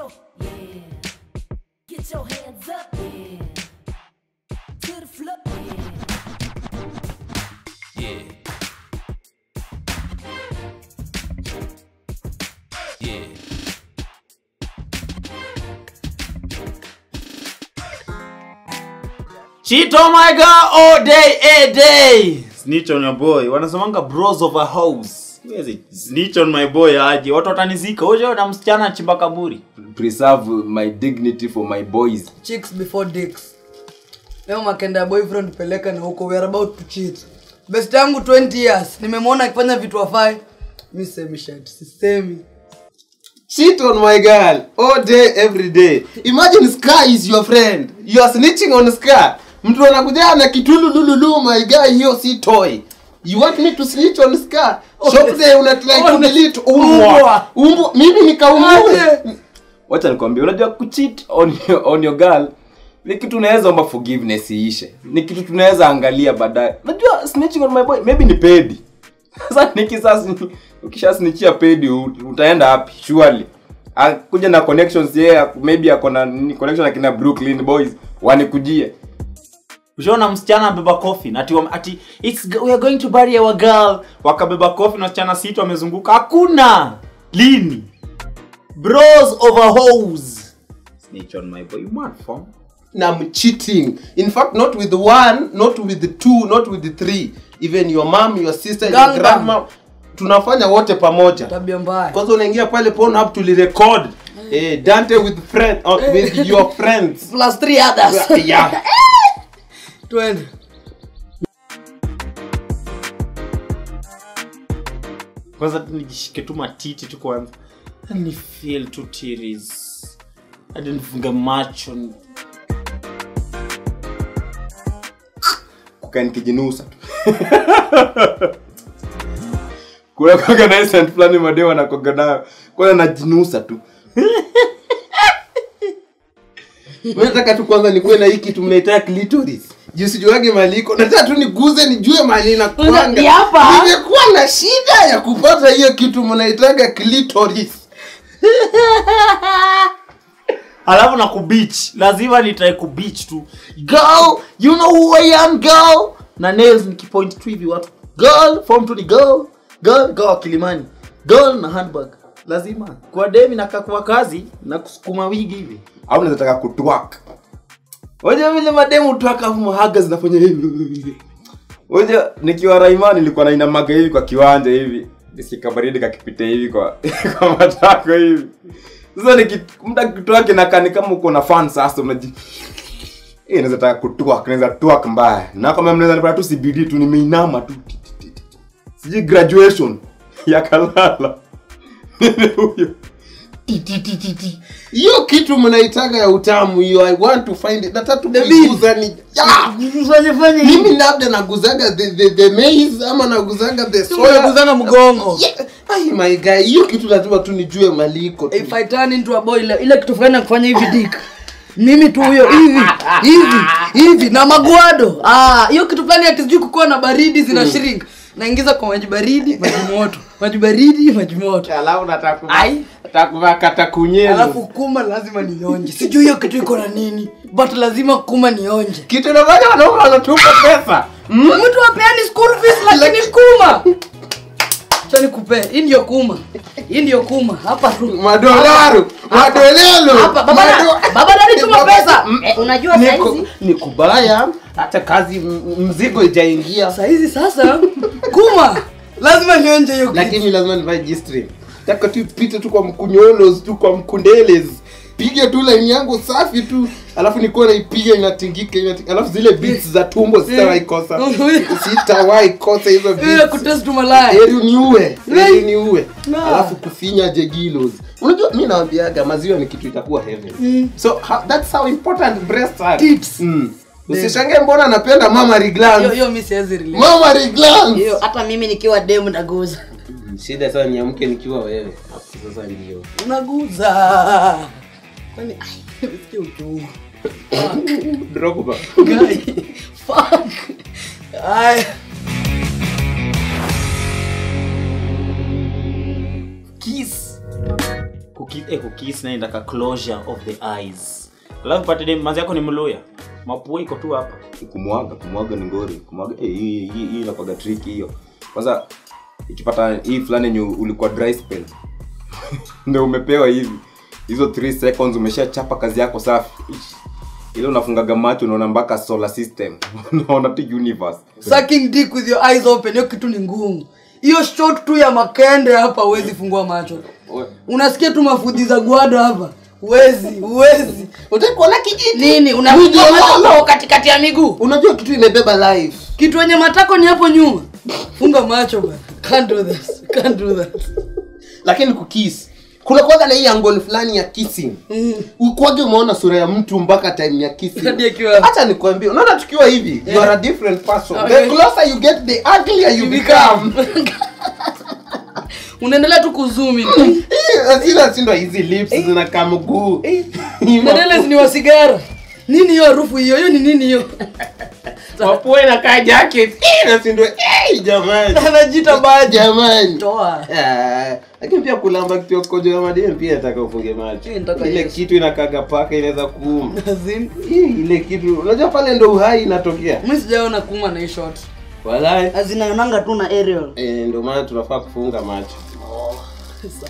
your yeah. Get your hands up, yeah. To the floor, yeah. Yeah. Yeah. Cheat on my girl all day, a day. Snitch on your boy. Wanasemanga bros of a house. On my boy aje. Watu watanizika. Oje na msichana chimba kaburi. preserve my dignity for my boys. Chicks before dicks. Leo makenda ya boyfriend peleka na huko. We are about to cheat. Best yangu 20 years. Nimemwona akifanya vitu afai mi semi shit. Sisemi. Cheat on my girl. All day every day. Imagine scar is your friend. You are snitching on scar mtu anakuja na kitulululu my guy hiyo si toy you want me to snitch on scar shop day una try to delete umbwa. Umbwa. Mimi nikaumwa. Wacha nikwambie, unajua kucheat on your, on your girl ni kitu unaweza omba forgiveness iishe. Ni kitu tunaweza angalia baadaye. Unajua snitching on my boy maybe ni pedi. Sasa nikisasa ukishasnichia pedi utaenda wapi? Surely. Akuja na connections yeye yeah, maybe ako na connection na kina brooklyn boys wanikujie Ushaona msichana abeba coffin ati ati it's we are going to bury our girl. Wakabeba coffin wasichana sita wamezunguka. Hakuna. Lini? Bros over hoes. Snitch on my boy. Man form. na I'm cheating in fact not with one not with two not with the three even your mom your sister your Gangbang. grandma tunafanya wote pamoja tabia mbaya kwanza unaingia pale Pornhub tulirecord eh, Dante with friend uh, with your friends plus three others yeah twende Kwanza nijishike tu matiti tu kwanza. Ni feel tu tears. Hadi nifunge macho. kukanikijinusa tu kuna kwaga na fulani madeo wanakoga nayo kwanza najinusa tu nataka tu kwanza nikuwe na hii kitu mnaita clitoris. Jisijuage sijuage mali iko. Nataka tu niguze nijue mali nakwanga nimekuwa na shida ya kupata hiyo kitu mnaitaga clitoris. Alafu na kubich lazima nitae kubich tu. Girl you know who i am girl? Na nails nikipoint tu hivi watu. Girl form tu ni girl. Girl girl kilimani. Girl na handbag. Lazima. Kwa demi nakakuwa kazi na kusukuma wigi hivi au nazataka kutwak. Waja vile mademu afu mahaga zinafanya hivi. Waja nikiwa raima nilikuwa nainamaga hivi kwa kiwanja hivi. Nisikabaridi kakipita hivi kwa kwa matako hivi. Sasa niki- mta kutwak na kani kama uko na fan sasa unaji Eh, naweza taka kutwak naweza twak mbaya. Na kama mnaweza nipata tu CBD tu nimeinama tu. Sijui graduation ya kalala huyo Ti, ti, ti, ti, ti. hiyo kitu mnaitaga ya utamu hiyo i want to find it. Nataka tu ni yeah! mimi labda naguzaga the, the, the maize ama naguzaga the soya. Naguzaga mgongo. Yeah. Ai my guy, hiyo kitu lazima tu nijue maliko tu. if i turn into a boy ile- ile kitu fulani ya kufanya hivi dik mimi tu huyo hivi hivi hivi na magwado ah hiyo kitu fulani ati sijui kukuwa na baridi zina shrink. Naingiza kwa maji baridi maji moto. Maji baridi maji moto. Alafu nataka Nataka kunyezi. alafu kuma lazima nionje sijui hiyo kitu iko na nini but lazima kuma nionje kitu nafanya wanaume wanatupa pesa. mtu apeani school fees lakini kuma chani kupe hii ndio kuma hii ndio kuma hapa tu Madolaru. madolelo. hapa baba mado- baba dadi tuma pesa Eh, unajua Niko- saizi ni kubaya hata kazi mzigo ijaingia Saizi sasa kuma lazima nionje hiyo kitu. lakini lazima nivae G-string. Taka tu ipite tu kwa mkunyolos tu kwa mkundeles. Pige tu line yangu safi tu. Alafu nikuwa naipiga inatingika inatingika. alafu zile beats za tumbo sitawai kosa sitawai kosa hizo ile beats. heri niue heri niue alafu kufinya jegilos. Unajua mi naambiaga maziwa ni kitu itakuwa heaven. So how, that's how important breasts are. Tips. mm. usishange mbona napenda mama hiyo glans hiyo mimi siwezi relate. Mama riglan hiyo hata mimi nikiwa demu naguza shida sana niamke nikiwa wewe. Hapo sasa ndio. Unaguza. Kwani ai, nimesikia uchungu Drogba Guy, fuck. Ay. kiss. Kuki, eh, kukiss naenda ka closure of the eyes. Alafu pate dem manzi yako ni mluya. Mapua iko tu hapa. Kumwaga kumwaga ni ngori. Kumwaga eh, hii hii hii inakwaga trick hiyo. Kwanza ikipata hii fulani yenye ulikuwa dry spell. Ndio umepewa hivi. Hizo 3 seconds umeshachapa kazi yako safi. Ile unafungaga macho unaona mpaka solar system. Unaona tu universe. Sucking dick with your eyes open hiyo kitu ni ngumu. Hiyo shot tu ya makende hapa huwezi fungua macho. Unasikia tu mafudhi za gwado hapa. Uwezi uwezi utakuona kijiti? Nini? Unafungua macho katikati ya miguu. Unajua kitu imebeba life. Kitu wenye matako ni hapo nyuma. Funga macho bana can't do this can't do that. Lakini kukis. Kuna kwaga na hii angle fulani ya kissing. Mm. ukwage umeona sura ya mtu mpaka time ya kissing. Nikwambie unaona tukiwa hivi you are a different person. Okay. the closer you get the uglier you become. unaendelea tu kuzumi zina sindwa hizi lips zinakaa mguu. Neneles ni wa sigara. Nini hiyo harufu hiyo? Hiyo ni nini hiyo mapua inakaa jacket. Na nasindwa jamani. Anajita baji jamani. Toa. Ah, lakini pia kulamba kitu ya kojo ya madini pia nataka ufunge macho. Ile kitu inakaga paka inaweza kuuma. Ile kitu. Unajua pale ndo uhai inatokea. Mi sijaona kuma na hii shot walai azinaonanga tu na aerial. Eh, ndio maana tunafaa kufunga macho.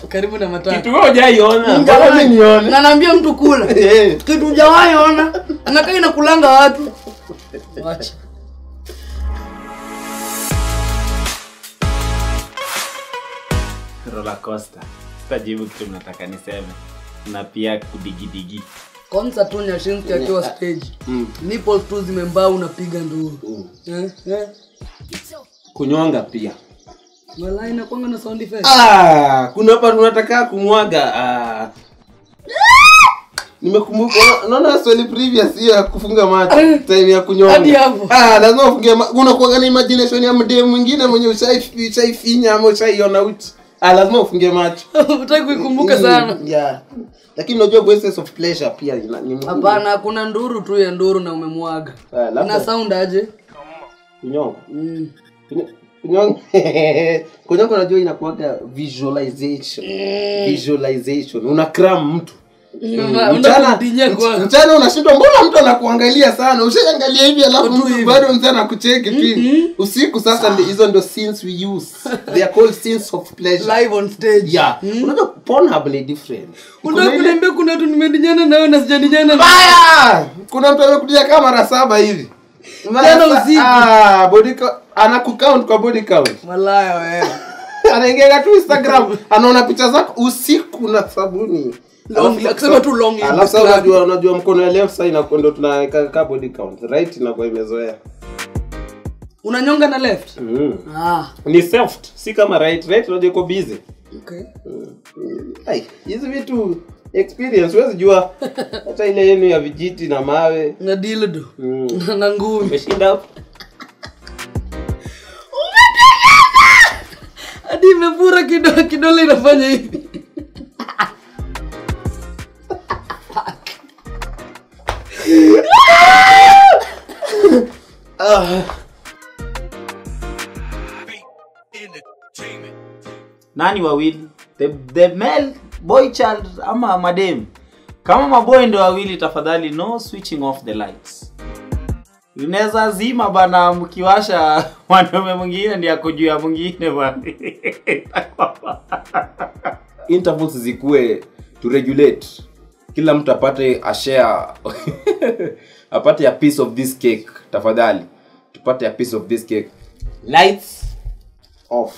Karibu na matatu kitu wewe hujaiona? Mbona mimi nione? Na naambia mtu kula. Eh. kitu hujawahi ona. Nakaa inakulanga watu. Wacha roller coaster. Sitajibu kitu mnataka niseme. Na pia kudigidigi. Kwanza tu nyashinski akiwa stage. Nipo tu zimembaa unapiga nduru. Eh, eh. kunyonga pia. Malai nakwanga na sound effect. Ah, kuna hapa tunataka kumwaga ah. nimekumbuka naona swali previous hiyo ya kufunga macho time ya Hadi kunyonga hapo. ah lazima ufunge ma- unakuwa na imagination ya mdemu mwingine mwenye ushai- ushaifinya ama ushaiona uchi ah lazima ufunge macho. Utaki kuikumbuka sana. Mm, yeah. Lakini unajua voices of pleasure pia hapana kuna nduru tu ya nduru na umemwaga. Ah, na sound aje? Kunyonga. Mm. Kunyo- kunyonga. Kunyonga unajua inakuaga visualization. Visualization. Una cram mtu mchana kwa- mchana unashindwa mbona mtu anakuangalia sana? Ushaangalia hivi alafu mtu bado mzee anakucheki tu. Usiku sasa hizo ndo scenes we use. They are called scenes of pleasure. Live on stage. Yeah. Unajua pornhub ni different. Unataka kuniambia kuna mtu nimedinyana nao na sijadinyana Baya! kuna mtu amekuja kama mara saba hivi. Jana usiku. ah, body count- anakucount kwa body count. Malaya wewe. Anaingia tu instagram anaona picha zako usiku na sabuni Unajua unajua mkono ya left ndo tunaweka ka body count. Right inakuwa imezoea. Unanyonga na left? Mm. ah. Ni soft si kama right. Right unajua iko busy. Okay. Ai hizi vitu experience huwezi jua. Hata ile yenu ya vijiti na mawe. Na dildo. Mm. na ngumi. Umeshinda hadi imefura kidole kidole inafanya hivi nani wawili? The, the male boy child ama madem? Kama maboy ndo wawili tafadhali no switching off the lights. Unaweza zima bana mkiwasha mwanaume mwingine ndi akojuu ya mwingine bana intervals zikuwe to regulate kila mtu apate a share apate a piece of this cake tafadhali. Tupate a piece of this cake. Lights. Off.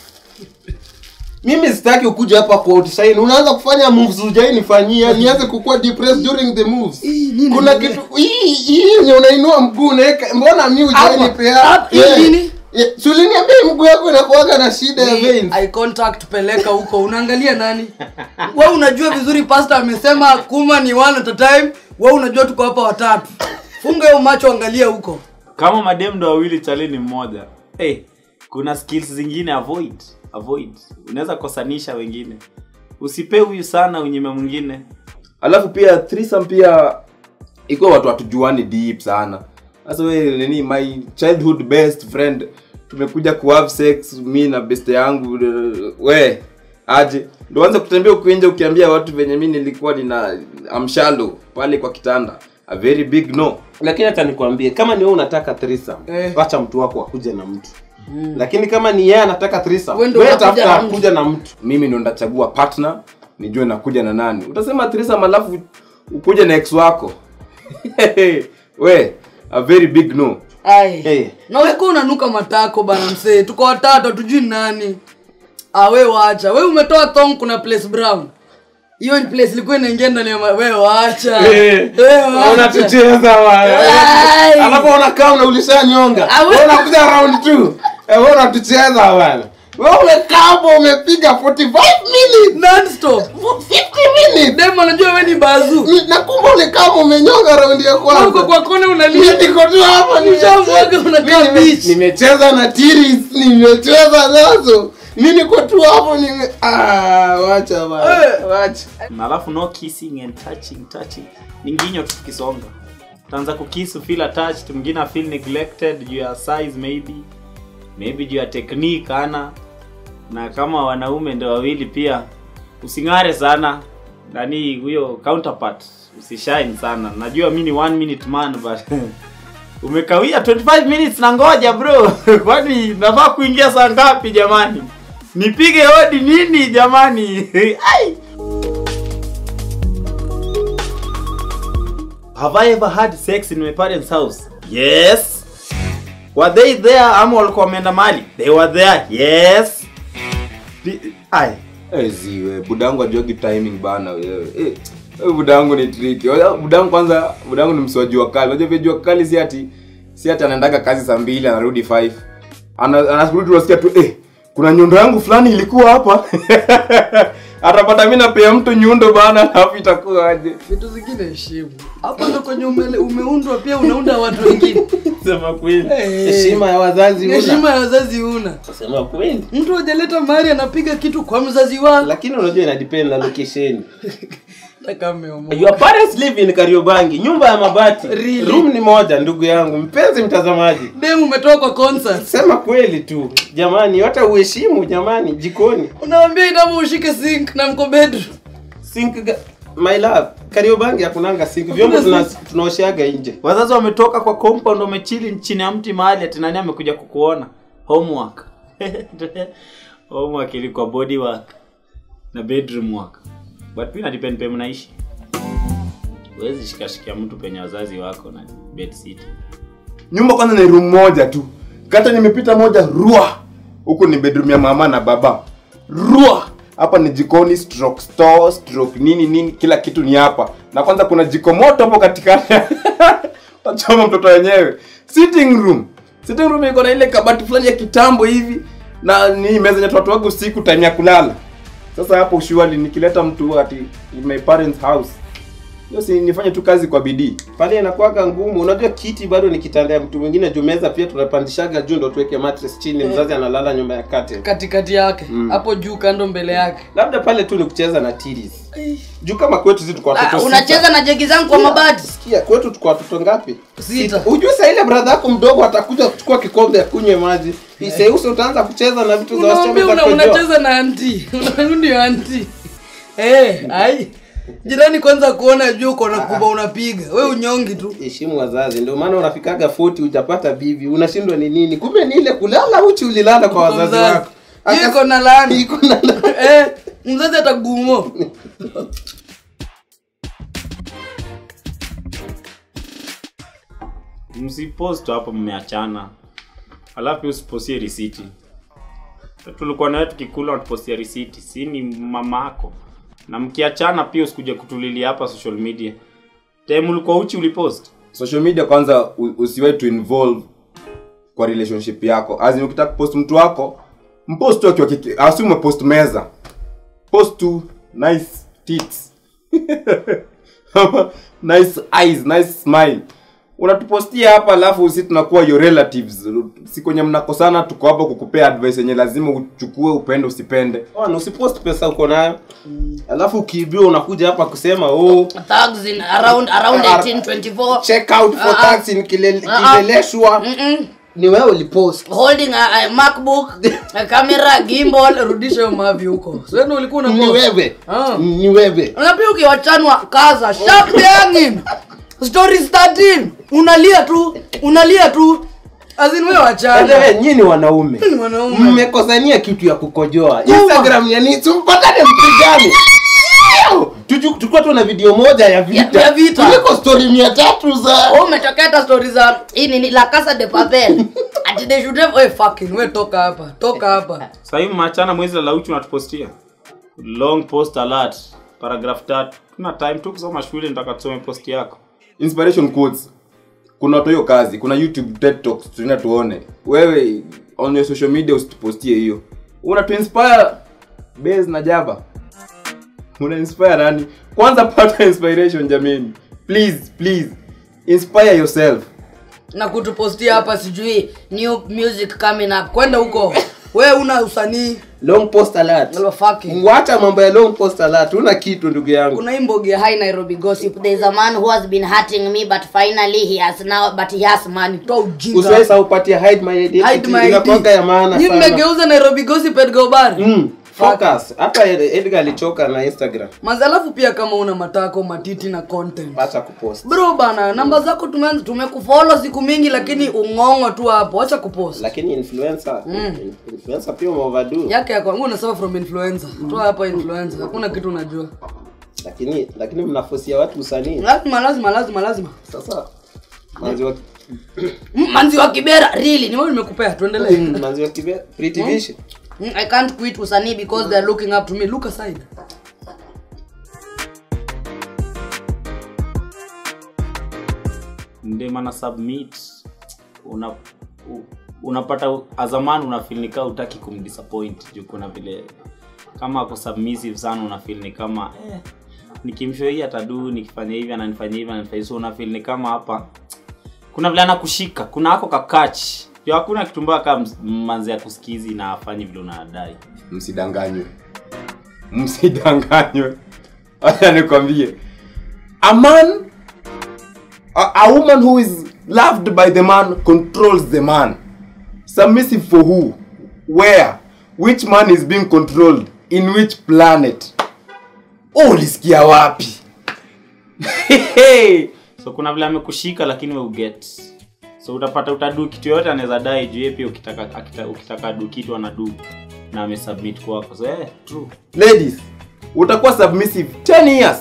Mimi sitaki ukuja hapa kwa outshine unaanza kufanya moves ujainifanyia nianze kukuwa depressed during the moves. Kuna nini? kitu hii yenye unainua mguu unaweka mbona mi hujainipea Hapa, hii nini? suliniambia mguu yako inakuaga na shida ya Ni veins. eye contact peleka huko. Unaangalia nani? We unajua vizuri pasta amesema kuma ni one at a time. We unajua tuko hapa watatu. Funga hiyo macho angalia huko. Kama madem ndo wawili chali ni mmoja. Hey, kuna skills zingine avoid avoid. Unaweza kosanisha wengine. Usipe huyu sana unyime mwingine. Alafu pia threesome pia iko watu hatujuani deep sana. Sasa we nini my childhood best friend tumekuja ku have sex mi na best yangu we aje? Ndo anza kutembea nje ukiambia watu venye mi nilikuwa nina amshalo pale kwa kitanda. A very big no. Lakini hata nikwambie kama ni wewe unataka threesome Eh. wacha mtu wako akuje na mtu. Lakini kama ni yeye anataka threesome Wewe tafuta na mtu. kuja na mtu. Mimi ndo ndachagua partner nijue nakuja na nani. Utasema trisa alafu ukuje na ex wako. We a very big no ai. Eh. na ulikuwa unanuka matako bana msee. Tuko watatu hatujui nani. Ah we wacha. We umetoa thong kuna place brown. Hiyo ni place ilikuwa inaingia ndani ya we wacha. We wacha. Unatucheza. Alafu unakaa unaulisha nyonga. Ah, Wewe unakuja round 2 wewe unatucheza bwana wewe umekaa hapo umepiga 45 minutes. Non stop 50 minutes. Dem unajua wewe ni bazu. Ni- na kumbe ulikaa umenyonga raundi ya uko Huko kwa kona unalia Mimi niko tu hapa Ushamwaga unakaa beach. nimecheza na tiris nimecheza nazo. Mi niko tu hapo nime ah, wacha bana. Eh. wacha. Na alafu no kissing and touching touching. Ninginyo tu tukisonga. Tanza kukiss feel attached mwingine feel neglected your ya size maybe maybe juu ya technique ana na kama wanaume ndio wawili pia using'are sana nani huyo counterpart usishine sana najua mi ni one minute man but umekawia 25 minutes na ngoja bro kwani nafaa kuingia saa ngapi jamani nipige hodi nini jamani Ai! Have I ever had sex in my parents' house? Yes. Were they there ama walikuwa wameenda mali? They were there. Yes. Ai. Eh, ziwe budangu ajogi timing bana wewe eh, eh, budangu ni tricky budangu kwanza budangu ni msiwa wa kali unajua jua kali si ati si ati anaendaga kazi saa mbili anarudi 5 ana anarudi unasikia tu eh kuna nyundo yangu fulani ilikuwa hapa atapata mimi napea mtu nyundo bana alafu itakuwa aje vitu zingine heshima. hapa ndo kwenye umele, umeundwa pia unaunda watu wengine. Sema kweli. heshima ya wazazi una. heshima ya wazazi una sema kweli. Mtu ajaleta mahari anapiga kitu kwa mzazi wako lakini unajua ina depend na location your parents live in Kariobangi. Nyumba ya mabati. Really? room ni moja ndugu yangu. Mpenzi mtazamaji. Dem umetoka kwa concert sema kweli tu. Jamani hata uheshimu jamani jikoni. Unawambia inavo ushike sink na mko bedroom. Sink ga- my love Kariobangi hakunanga sink. Vyombo tunaosheaga nje. Wazazi wametoka kwa compound wamechili chini ya mti mahali ati nani amekuja kukuona? Homework. Homework ilikuwa body work na bedroom work but pia depend pe mnaishi. Huwezi shikashikia mtu penye wazazi wako na bed city nyumba kwanza ni room moja tu. Kata nimepita moja rua. Huku ni bedroom ya mama na baba. Rua! Hapa ni jikoni stroke store stroke nini nini kila kitu ni hapa. Na kwanza kuna jiko moto hapo katikati. Tachoma mtoto wenyewe. Sitting room. Sitting room iko na ile kabati fulani ya kitambo hivi. Na ni meza yenye watu wangu usiku time ya kulala sasa hapo shuali nikileta mtu ati in my parents house hiyo si nifanye tu kazi kwa bidii. Pale inakuwaga ngumu. Unajua kiti bado ni kitanda ya mtu mwingine juu meza pia tunapandishaga juu ndo tuweke mattress chini. Mzazi analala nyuma ya kate katikati yake. Hapo mm. juu kando mbele yake. Labda pale tu ni kucheza na tiris. Juu kama kwetu sisi tuko watoto ah, unacheza na jegi zangu kwa mabati. Sikia, kwetu tuko watoto ngapi? Sita. Unajua sasa ile brother yako mdogo atakuja kuchukua kikombe akunywe maji. Iseusi utaanza kucheza na vitu za wasichana una, za unacheza na anti unarudi anti Eh, ai jirani kwanza kuona juu uko na kuba unapiga. We unyongi tu. Heshimu wazazi ndio maana unafikaga 40 hujapata bibi unashindwa ni nini? Kumbe ni ile kulala uchi ulilala kwa wazazi wako. Iko na lani iko na eh, mzazi atagumo msipost hapo mmeachana. Alafu usipostie risiti. Tulikuwa nawe tukikula unatupostia risiti. Si ni mama yako na mkiachana pia usikuja kutulilia hapa social media. Time ulikuwa uchi ulipost? Social media kwanza usiwai to involve kwa relationship yako. As ukitaka kupost mtu wako mpost tu akiwa kiki asi umepost meza. Post tu nice tits. Nice eyes nice smile unatupostia hapa alafu si tunakuwa your relatives. Si kwenye mnakosana tuko hapa kukupea advice yenye lazima uchukue upende usipende. Bwana, usipost pesa uko nayo. Alafu ukiibiwa unakuja hapa kusema oh tags in around around Ah, 1824 check out for uh, ah. tax in kileleshwa uh, ah. kileleshwa Mm-mm. ni wewe ulipost. Holding a, a macbook a camera gimbal rudisha mavi huko. Wewe ulikuwa ni wewe. Ah. ni wewe. Unapiga ukiwachanwa kaza sharp the hanging stories 13 unalia tu unalia tu. Nyini wewe wachana. Wewe, nyinyi ni wanaume. Ni wanaume. mmekosania kitu ya kukojoa. Instagram ya nini tumpatane mpigane. Tuju- tulikuwa tu na video moja ya vita, Ya- vita. kuliko story mia tatu za Wewe umetokea hata stories za hii ni la casa de papel. Ati they should have we fucking we toka hapa toka hapa. Sahii machana mwezi la lauchi unatupostia long post alert paragraph tatu. Kuna time tu kusoma shule nitaka tusome post yako inspiration quotes. Kuna watu hiyo kazi kuna youtube TED talks tunaenda tuone. Wewe on your social media usipostie hiyo. Una to inspire base na java. Una inspire nani? Kwanza pata inspiration jamini please please inspire yourself. Na kutupostia hapa sijui new music coming up. Kwenda huko we una usanii. Long post alert. Wacha mambo ya long post alert. Una kitu ndugu yangu. Kuna imbogi ya high nairobi gossip. There is a man who has been hurting me but finally he has now but he has money. To ujinga. Usiweza upatia hide my identity. Hide my identity ya maana sana. mmegeuza nairobi gossip at gobar mm, focus. Hata Edgar alichoka na instagram. Manze, alafu pia kama una matako matiti na content. Acha kupost. Bro bana namba zako tumeanza tumekufollow siku mingi lakini ung'ong'o tu hapo. Acha kupost. Lakini influencer. Influencer pia umeoverdo yake yako wewe unasema from influencer. Toa hapa influencer. Hakuna kitu unajua. Lakini lakini mnafosia watu usanii. Lazima lazima lazima lazima. Sasa manzi wa Mm, manzi wa kibera. Really ni wewe nimekupea. Tuendelee. Mm, manzi wa Kibera, pretty vision Mm, I can't quit usanii because they're looking up to me. Look aside. ndi mana submit una unapata azaman una feel ni kaa utaki kumdisappoint juu kuna vile kama ako submissive sana una feel ni kama eh, nikimsho hii atadu nikifanya hivi ananifanyia hivi ananifanyia so unafil ni kama hapa kuna vile anakushika kuna ako kakach juu hakuna kitu mbaya kama manzi ya kusikizi na afanye vile unadai. Msidanganywe. Msidanganywe. Acha nikwambie. A man a, a woman who is loved by the man controls the man. Submissive for who? Where? Which man is being controlled? In which planet? Oh, ulisikia wapi? So kuna vile amekushika lakini we uget so utapata utadu kitu yoyote anaweza dai juu pia ukitaka akita, ukitaka du kitu anadu na amesubmit kwako so eh, true. Ladies utakuwa submissive 10 years.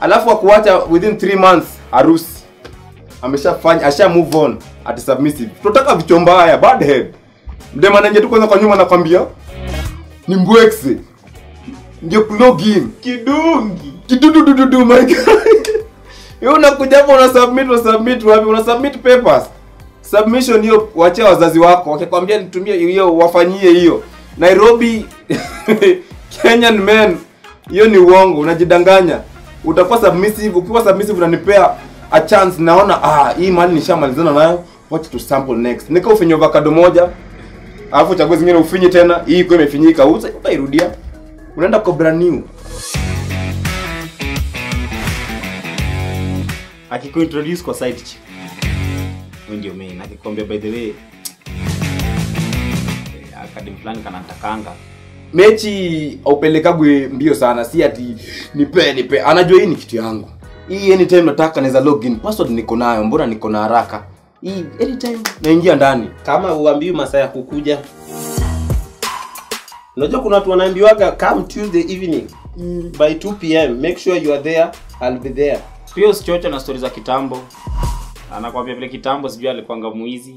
Alafu akuacha within 3 months harusi. Ameshafanya asha move on at submissive. Tunataka vichwa mbaya bad head. Mdema anaingia tu kwanza kwa nyuma nakwambia ni mbwekse ndio plugin. Kidungi. Kidudududu my god Wewe unakuja hapo una submit una submit wapi? Una submit papers. Submission hiyo wachia wazazi wako wakikwambia nitumie hiyo wafanyie hiyo. Nairobi Kenyan men hiyo ni uongo unajidanganya. Utakuwa submissive ukiwa submissive unanipea a chance naona ah hii mali nishamalizana nayo watch to sample next. Nika ufinye avocado moja alafu chague zingine ufinye tena hii iko imefinyika uta- utairudia. Unaenda kwa brand new akikuintroduce kwa side chick. Huyo ndio main akikwambia by the way eh, academy fulani kanatakanga mechi aupelekagwe mbio sana si ati nipe nipe. Anajua hii ni kitu yangu. Hii anytime nataka naweza login password niko nayo mbona niko na haraka? Hii anytime naingia ndani. Kama uambiwi masaa ya kukuja. Unajua kuna watu wanaambiwaga come tuesday evening. Mm. by 2 pm make sure you are there. I'll be there pia usichoche na stori za kitambo. Anakwambia vile kitambo sijui alikwanga mwizi.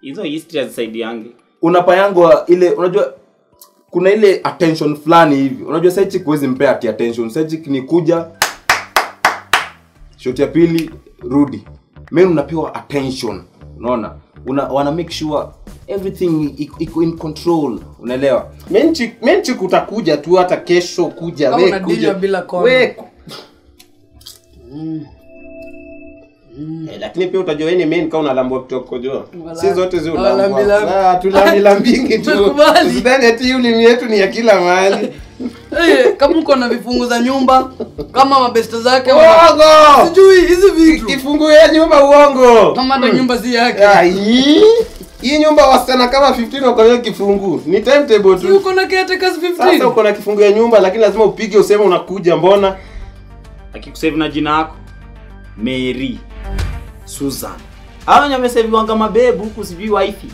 Hizo history hazisaidiangi unapayangwa ile unajua kuna ile attention fulani hivi. Unajua saichik huwezi mpea ati attention. Saichik ni kuja shoti ya pili rudi. Men unapewa attention unaona? Una, wana make sure everything iko- in control unaelewa? Menchi utakuja tu hata kesho kuja Kama we kuja. bila kona. we Eh, lakini pia utajua ni main kama unalambwa kutoka kojoa si zote zi ulambwa. Lambi- Ah, tulambilambingi tu. Sidhani eti ulimi yetu ni ya kila mahali. Eh, kama uko na vifungu za nyumba kama mabesta zake uongo! Sijui hizi vitu. Kifungu ya nyumba uongo! Kama hata nyumba si yake. Ai. hii? Nyumba wasichana kama 15 wako na kifungu. Ni timetable tu. Si uko na caretakers sasa 15 uko na kifungu ya nyumba lakini lazima upige useme unakuja mbona akikusave na jina yako mary susan. Hao wenye wameseviwanga mabebu huku sijui wifi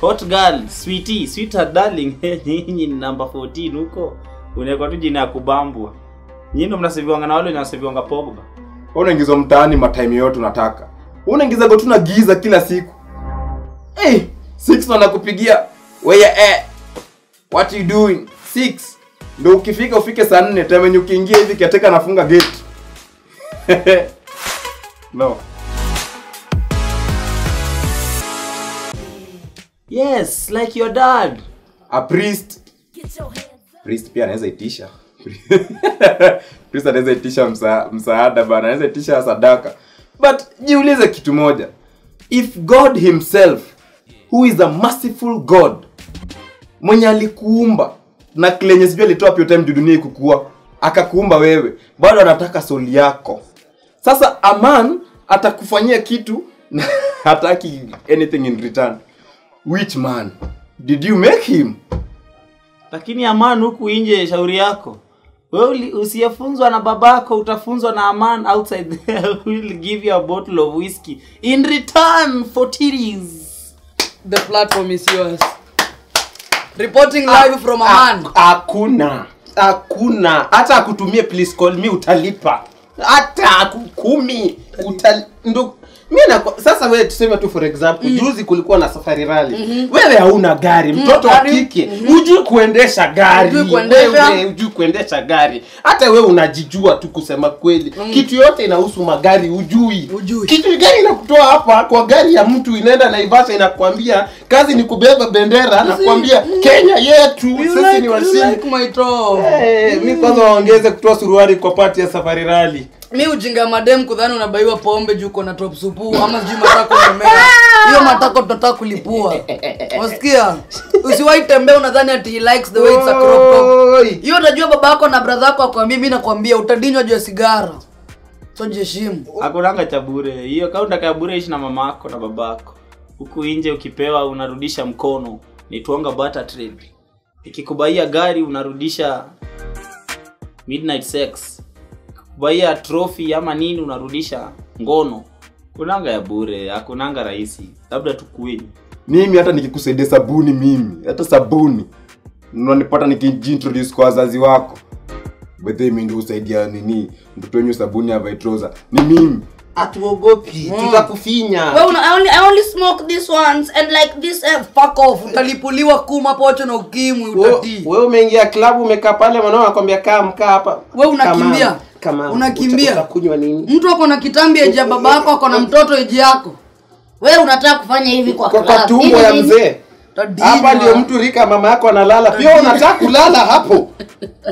hot girl sweetie sweetheart darling. Nyinyi ni namba 14 huko. Unawekwa tu jina ya kubambwa. Nyinyi ndo mnaseviwanga na wale wenye wanaseviwanga pogba Wewe unaingizwa mtaani matime yote unataka. Wewe unaingiza tu na giza kila siku. Hey, six wanakupigia. Where at what you doing? Six. Ndo ukifika ufike saa nne. Time yenye ukiingia hivi kiateka nafunga gate no. Yes like your dad. A priest. Priest pia anaweza itisha. Priest anaweza itisha msa, msaada bana anaweza itisha sadaka. But jiulize kitu moja. If god himself who is a merciful god mwenye alikuumba na kilenye sijui alitoa pure time juu dunia ikukua akakuumba wewe bado anataka soli yako sasa aman atakufanyia kitu na hataki anything in return. Which man? Did you make him? Lakini aman huku nje shauri yako. Wewe usiyefunzwa na babako utafunzwa na aman outside there. Who will give you a bottle of whiskey in return for titties. The platform is yours. Reporting live from a man hakuna hakuna. Hata akutumie please call me utalipa hata kumi uta, ndo mi sasa wewe tuseme tu for example mm. juzi kulikuwa na safari rally wewe hauna gari mtoto wa gari. kike ujui kuendesha gari Hujui kuendesha. Wewe hujui kuendesha gari hata wewe unajijua tu kusema kweli mm. kitu yote inahusu magari hujui ujui. kitu gani inakutoa hapa kwa gari ya mtu inaenda naivasha inakwambia kazi ni kubeba bendera nakwambia kenya yetu You sisi like- ni wasini like hey. Eh, mi kwanza waongeze kutoa suruali kwa pati ya safari rali mi ujinga madem kudhani unabaiwa pombe juu uko na top supu ama sijui matako memea hiyo matako tutataka kulipua. Wasikia usiwahi tembea unadhani ati he likes the way it's a crop top. Hiyo unajua baba yako na brother yako akwambia mi nakwambia utadinywa juu ya sigara. So jiheshimu. Akunanga cha bure. Hiyo kaunda ka bure ishi na mamako na babako huku nje ukipewa unarudisha mkono. Nitwanga butter trade. Ikikubaia gari unarudisha midnight sex kubaia trophy ama nini unarudisha ngono? Kunanga ya bure hakunanga rahisi. Labda tukueni mimi hata nikikusaidia sabuni mimi hata sabuni. Unanipata nikijiintroduce kwa wazazi wako. Bedhe mi ndio husaidia nini? Mtoto wenyu sabuni avaitroza ni mimi. Hatuogopi tutakufinya. Wewe una, I only, I only smoke this once and like this eh, fuck off. Utalipuliwa kuma pocho na ukimwi utatii wewe umeingia klabu umekaa pale mwanao akwambia kaa mkaa hapa. Wewe unakimbia. Kama- kama- Unakimbia. kunywa nini? Mtu ako na kitambi eji ya baba yako ako na mtoto eji yako. Wewe unataka kufanya hivi kwa kwa, kwa tumbo ya mzee. Hapa ndio mtu rika mama yako analala. Pia unataka kulala hapo.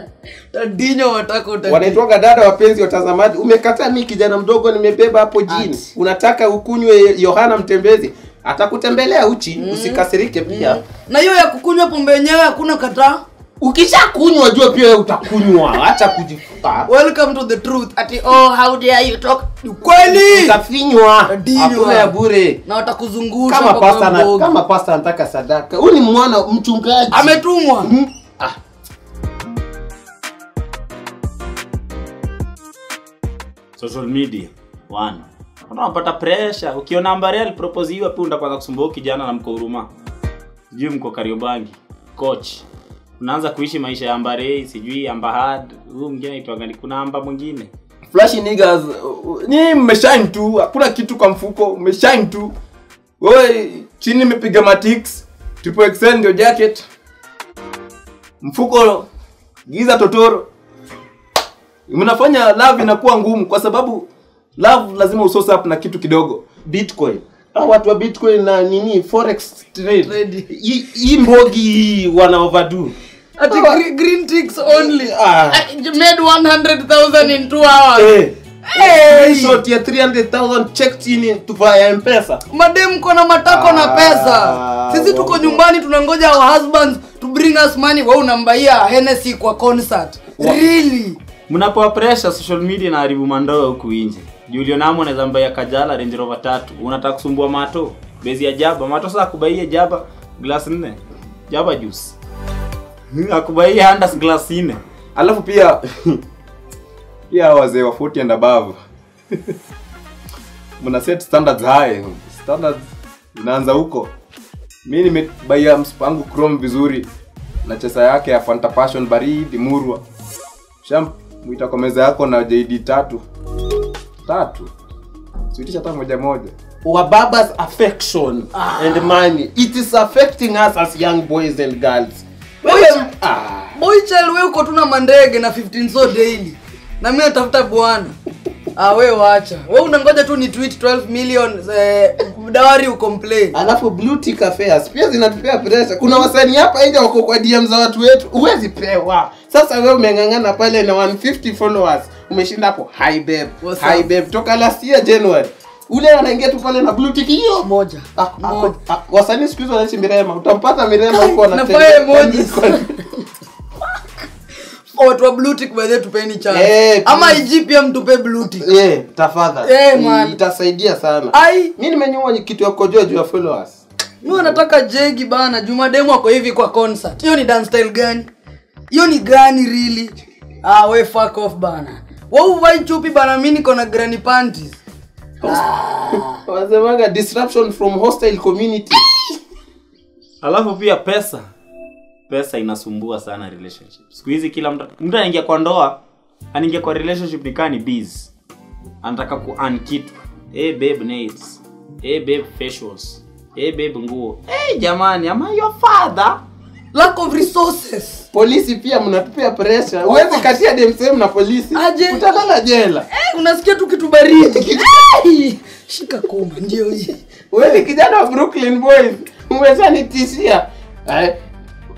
Wanaitwaga dada wapenzi watazamaji. Umekata mi kijana mdogo nimebeba hapo jini. At. unataka ukunywe yohana mtembezi? Atakutembelea uchi usikasirike pia. Na hiyo ya kukunywa pombe yenyewe hakuna kataa ukishakunywa jua pia wewe utakunywa. Acha kujifuka welcome to the truth. Ati Oh, how dare you talk? ukweli utafinywa. Hakuna ya bure. Na watakuzungusha kama pasta na, kama pasta anataka sadaka. Huyu ni mwana mchungaji. Ametumwa. Ah, social media. One. Unapata pressure. Ukiona ambare hiyo pia unataka kusumbua kijana na mko huruma sijui mko kariobangi. Coach unaanza kuishi maisha ya Ambarei sijui ambahad huyu mwingine anaitwa gani? kuna amba mwingine. Flash niggas ni mmeshine tu hakuna kitu kwa mfuko mmeshine tu. Wewe chini imepiga matix tipo excel ndio jacket. Mfuko giza totoro. Mnafanya love inakuwa ngumu kwa sababu love lazima usource up na kitu kidogo. Bitcoin. Hao watu wa bitcoin na nini forex trade. Hii hii mbogi hii wana overdo ati oh. green ticks only. Ah. I made 100,000 in 2 hours. Eh. Hey! shot ya 300,000 checked in to via mpesa. Madem kona matako ah, na pesa sisi tuko nyumbani tunangoja our husbands to bring us money. We unambaia Hennessy kwa concert. Really? Mnapoa pressure social media na haribu mandoa huku nje. Julio namo unaweza mbaya kajala range rover tatu. Unataka kusumbua mato? Bezi ya jaba. Mato saa kubaia jaba. Glass nne. Jaba juice akubaie andas glass nne alafu pia pia wazee wa 40 and above. Mna set standards high. Standards zinaanza huko. Mi nimebaia mspangu chrome vizuri. Na chesa yake ya fanta passion baridi murwa. Shamwita kwa meza yako na jd tatu. Tatu? Siutisha hata moja moja. Our baba's affection and money. It is affecting us as young boys and girls. Wewe ah. we uko tuna mandege na 15 so daily. Na mi natafuta bwana. Ah, we wacha. We unangoja tu ni tweet 12 million eh, dawari ucomplain Alafu blue tick affairs pia zinatupea pressure. Kuna wasanii hapa nje wako kwa DM za watu wetu, huwezi pewa. Sasa we umeng'ang'ana pale na 150 followers, umeshinda hapo. Hi babe, hi babe, toka last year January. Ule anaingia tu pale na blue tick hiyo. moja Ah, ako- ah, wasanii siku hizi wanaishi Mirema, utampata Mirema huko na anatembea. emoji emojis. watu wa tick bedhe tupeni chance Eh, ama ig pia mtupe blue tick Eh, tafadhali. Eh, man. Itasaidia sana. ai Mimi nimenyua kitu ya kukojoa juu ya followers. mimi anataka jegi bana Juma demo ako hivi kwa concert hiyo ni dance style gani hiyo ni gani really ah, we fuck off bana wauvai chupi bana mimi niko na granny panties Wanasemaga disruption from hostile community. alafu pia pesa. Pesa inasumbua sana relationship. Siku hizi kila mtu mtu anaingia kwa ndoa anaingia kwa relationship ni bees anataka ku earn kitu. Hey babe nails. Hey babe facials. Hey babe nguo. Hey jamani am I your father lack of resources. Polisi pia mnatupea pressure. Uwezi katia demsem na polisi. Aje. utalala jela. Eh, unasikia tu kitu baridi. Ai, shika kuma ndio hii. Wewe kijana wa brooklyn boys. Umeshanitishia. Eh,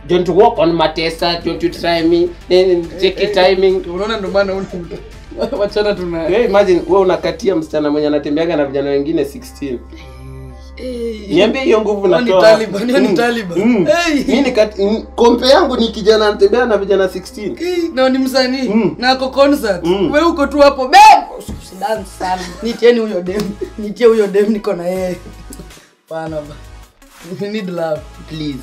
don't walk on matesa don't you try me. Eh, check it timing. Unaona ndo maana una- wachana tuna wewe imagine wewe unakatia msichana mwenye anatembeaga na vijana wengine 16 Eh, niambie hiyo nguvu natoa Mm. Taliban. Mm. Mm, kompe yangu ni kijana anatembea na vijana 16 eh, na ni msanii Mm. na ako concert Mm. we uko tu hapo beb sana nitieni huyo dem nitie huyo dem niko na yeye pana ba need love please